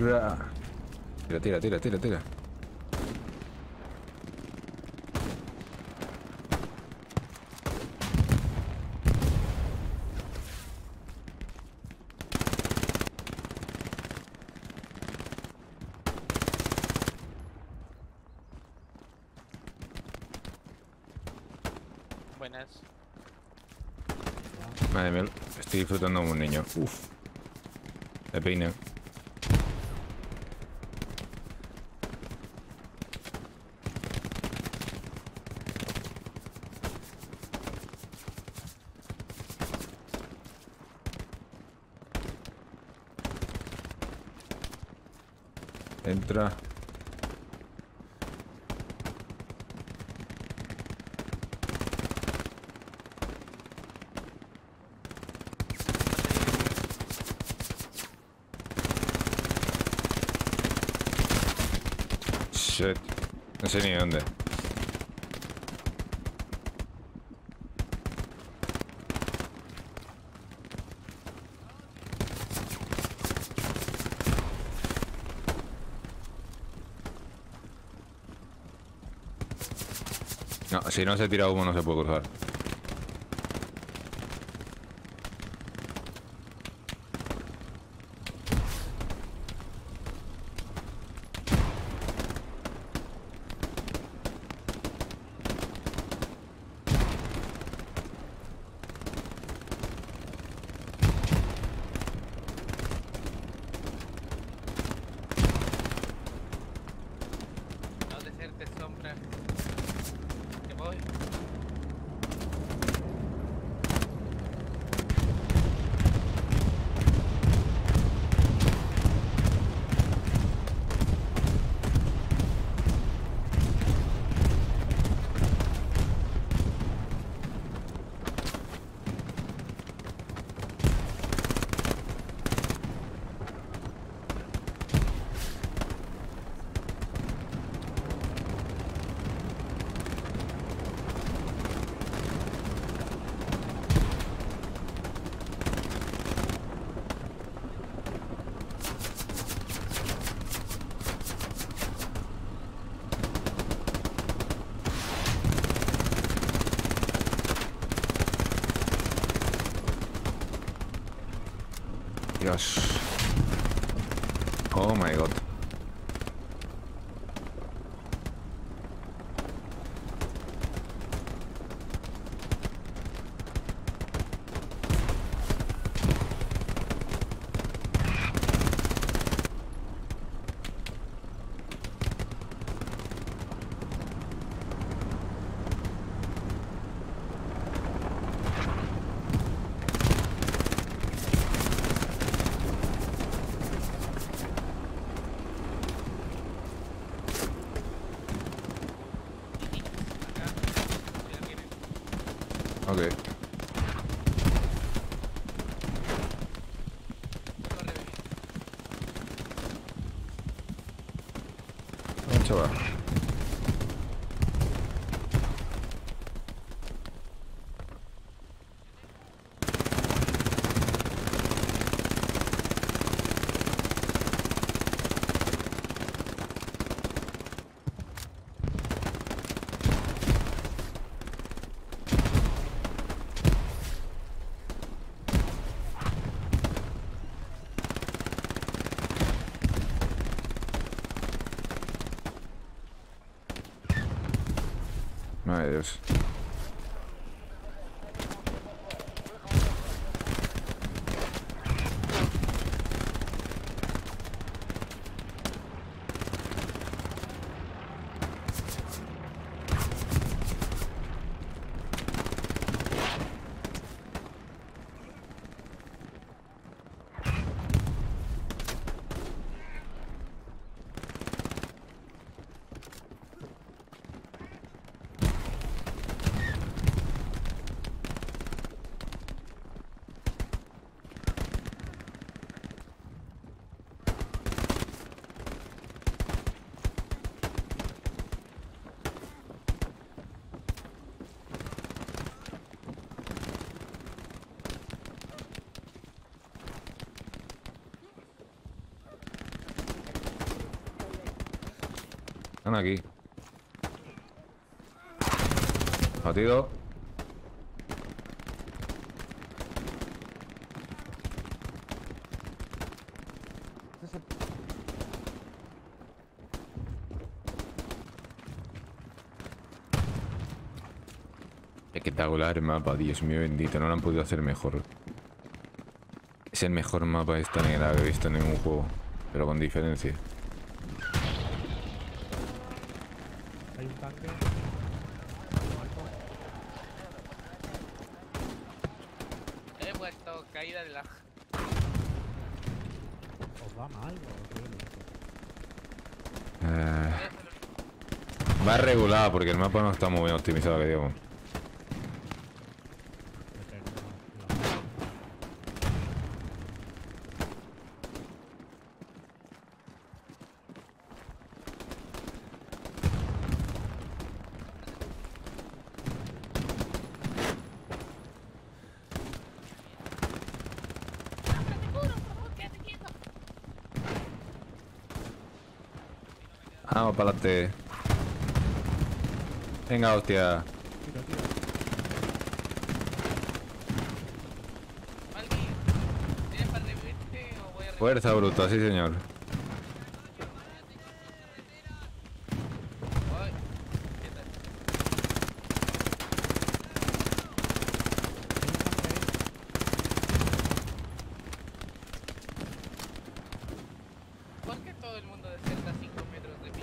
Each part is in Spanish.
Ra. Tira, tira, tira, tira, tira. Buenas. Madre mía, estoy disfrutando como un niño. Uf. De peine. Entra. Shit. No sé ni dónde. No, si no se tira humo no se puede cruzar. よし。オーマイゴッド it. Madre Aquí. Batido. Espectacular mapa, Dios mío bendito, no lo han podido hacer mejor. Es el mejor mapa esta negra que he visto en ningún juego, pero con diferencia. Hay un tanque. He puesto caída de la. ¿Os va mal o? Eh, va regulado porque el mapa no está muy bien optimizado, que digo. Depende, la- Vamos para adelante. Venga, hostia. Tira, tira. ¿tienes para revivirte o voy a? Fuerza bruta, sí señor. Ay, ¿qué tal? ¿Por qué todo el mundo deserta a 5 metros de mí?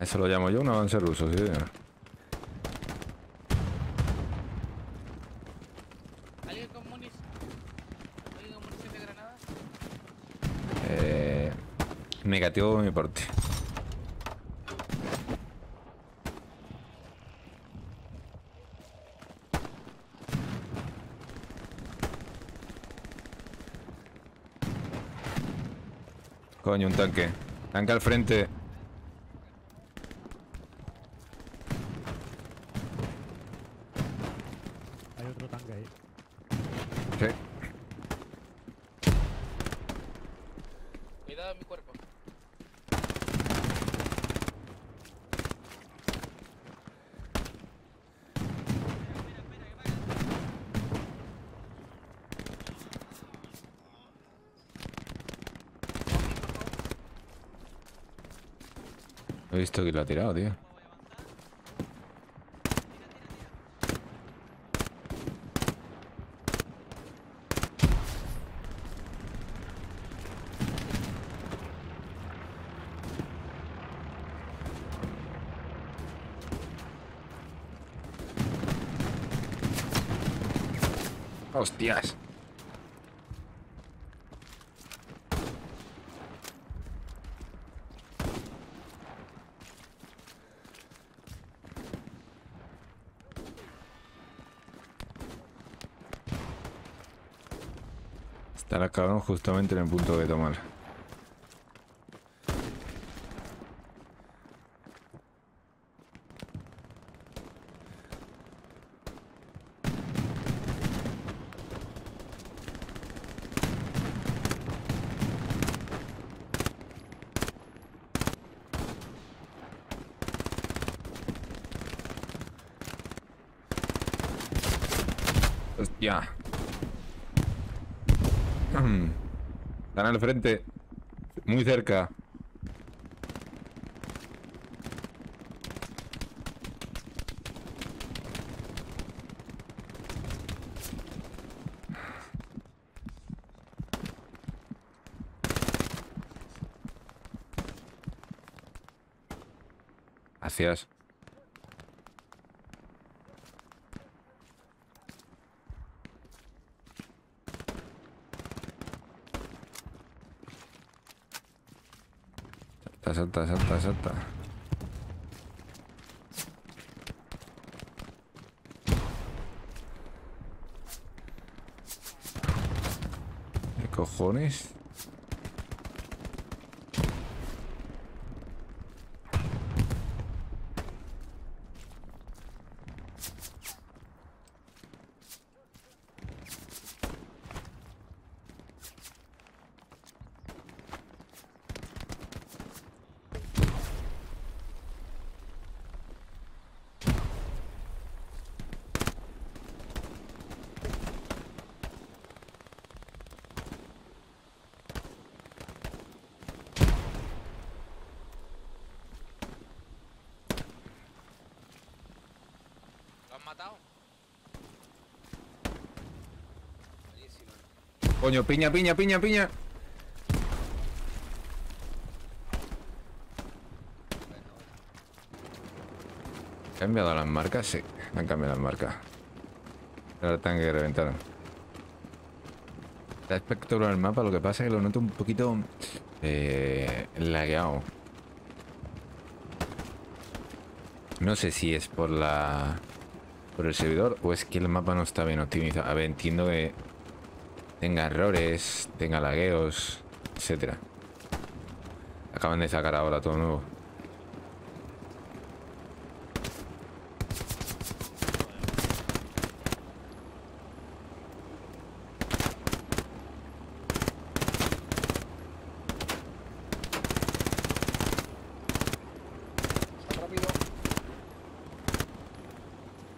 Eso lo llamo yo un avance ruso, sí señor. ¿Alguien con munición? ¿Alguien con munición de granadas? Eh, negativo de mi parte. Coño, un tanque. Tanque al frente. Otro tanque ahí. Sí. Cuidado en mi cuerpo. He visto que lo ha tirado, tío. Hostias. Estará cabrón justamente en el punto de tomar. Hostia. Están al frente. Muy cerca. Gracias. salta, salta, salta. ¿Qué cojones? Coño, piña, piña, piña, piña. ¿Han cambiado las marcas? Sí, han cambiado las marcas. Ahora están que reventaron. Está espectacular el mapa, lo que pasa es que lo noto un poquito eh, lagueado. No sé si es por la por el servidor o es que el mapa no está bien optimizado. A ver, entiendo que tenga errores, tenga lagueos, etcétera. Acaban de sacar ahora todo nuevo.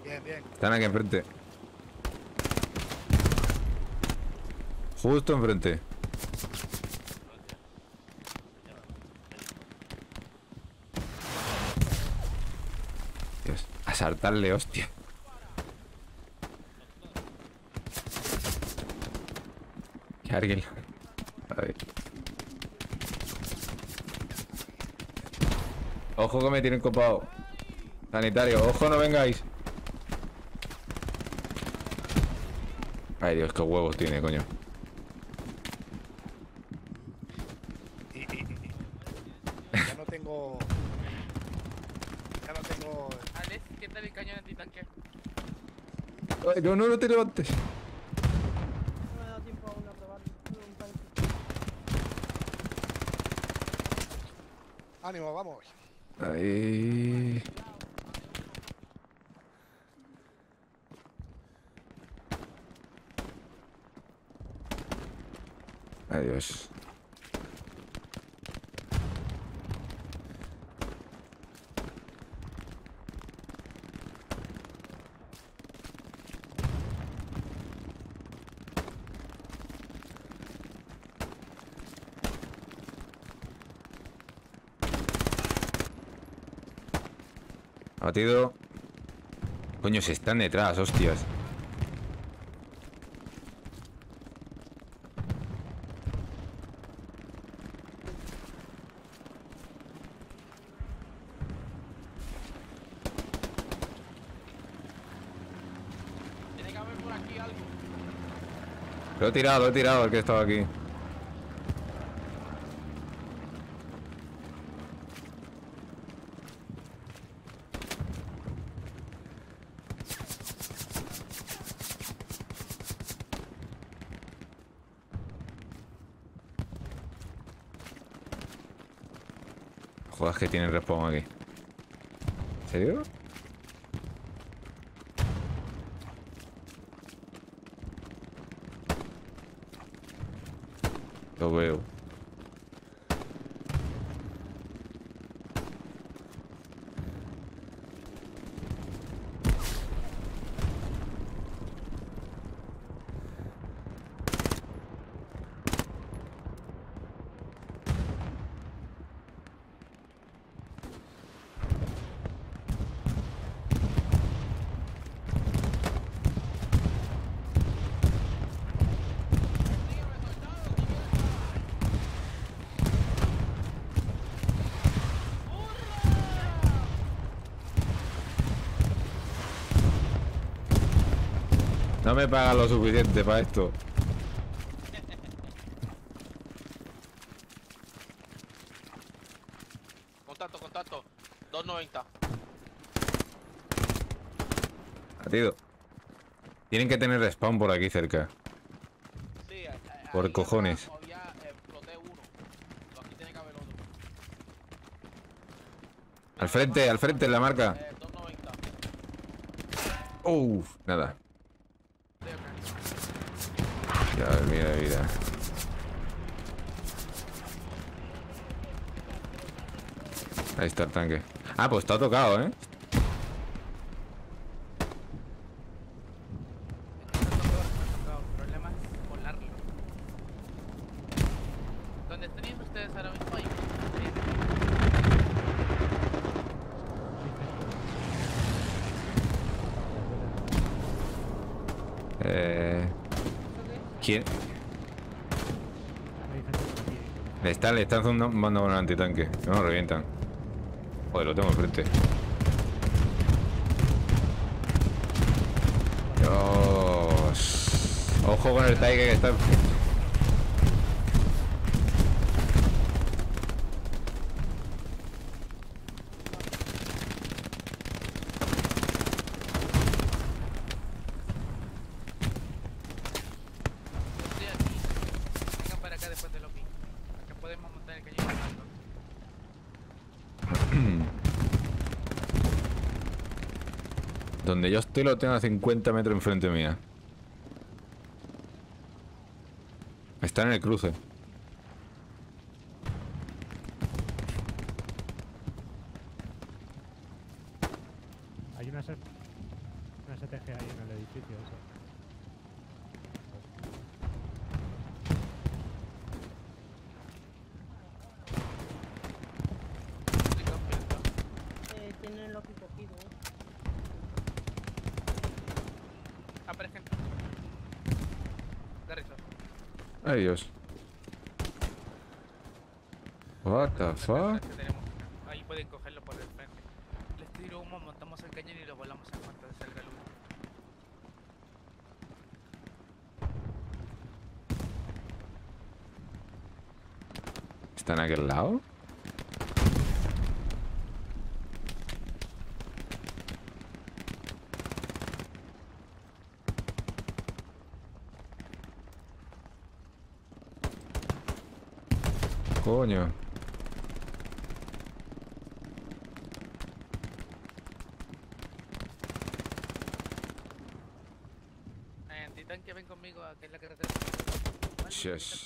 Bien, bien. Están aquí enfrente. Justo enfrente. Dios, a saltarle, hostia. Carguel. A ver. Ojo que me tienen copado. Sanitario, ojo no vengáis. Ay Dios, qué huevos tiene, coño. Y, y- y- ya no tengo. Ya no tengo. Alex, ¿qué tal el cañón antitanque? Ay, no, no, te levantes. No me ha dado tiempo aún a probar un tanque. Ánimo, vamos. Ay. Adiós. Batido. Coño, se están detrás, hostias. Tiene que haber por aquí algo. Lo he tirado, lo he tirado, el que estaba aquí. Joder, que tienen respawn aquí. ¿En serio? Lo veo. No me pagan lo suficiente para esto. Contacto, contacto. 290. Atido. Tienen que tener respawn por aquí cerca. Sí, Por cojones. atrás Había, eh, exploté uno. Aquí tiene que haber otro. Al frente, al frente, en la marca. Eh, 290. Uf, nada. Ya, mira, vida. Ahí está el tanque. Ah, pues está tocado, ¿eh? ¿Dónde están ustedes ahora mismo? Ahí. Eh... ¿Quién? Le están, le están con un antitanque. No revientan. Joder, lo tengo enfrente. Dios. Ojo con el Tiger que está. Estoy aquí. Vengan para acá después de Loki. Acá podemos montar el cañón y matarlo. Donde yo estoy lo tengo a 50 metros enfrente mía. Está en el cruce. Hay una, una STG ahí en el edificio ese. Estoy confiando. Eh, tienen lo que cogido, eh. Aparezcan. Garrison. Ay, Dios. What the fuck? Ahí pueden cogerlo por el frente. Les tiro humo, montamos el cañón y lo volamos en cuanto salga el humo. ¿Está en aquel lado? Coño. Eh, Titán, que ven conmigo a que es la carretera. Yes.